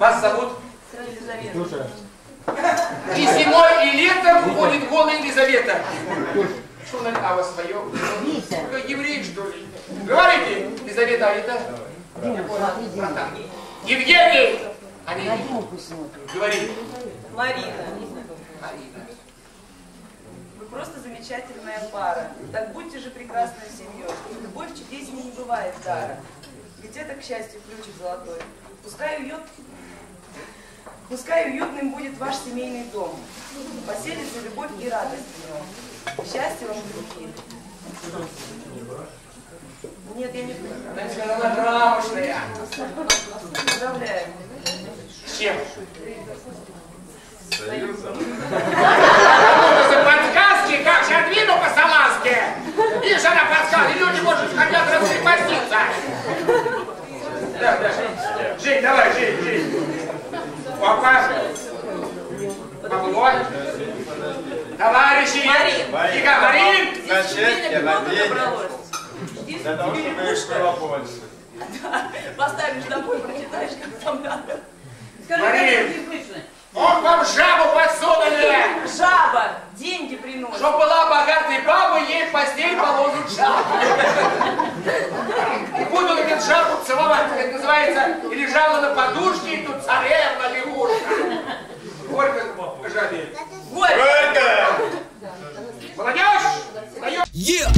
Вас зовут? И зимой, и летом ходит голая Елизавета. Что на а вас свое? Как еврей, что ли? Говорите, Елизавета, а это? Евгений! А не Говори. Марина, Марина. вы просто замечательная пара. Так будьте же прекрасной семьей. Любовь чудеснее не бывает дара. Ведь это, к счастью, ключик золотой. Пускай уют... Пускай уютным будет ваш семейный дом. Поселится любовь и радость в нем. Счастье вам в любви. Нет, я не понимаю. Значит, она грамотная. Поздравляю. С чем? Союзом. Это подсказки, как же отвину по-салазски. Видишь, она подсказки, люди, может, хотят раскрепоститься. Да, да. Жень, давай, Жень, Жень. Папа. Павло. Товарищи. Марин. И говорим. Значит, я надеюсь, для того, чтобы не было больше. Поставишь домой, прочитаешь, как там надо. Марин. Он вам жабу подсунули. Жаба деньги приносит. Чтоб была богатой бабой, ей в постель положат жабу. И буду этот жабу целовать, как называется, и лежала на подушке, и тут царевна лягушка. Горько жабе. Горько. Молодежь! Yeah!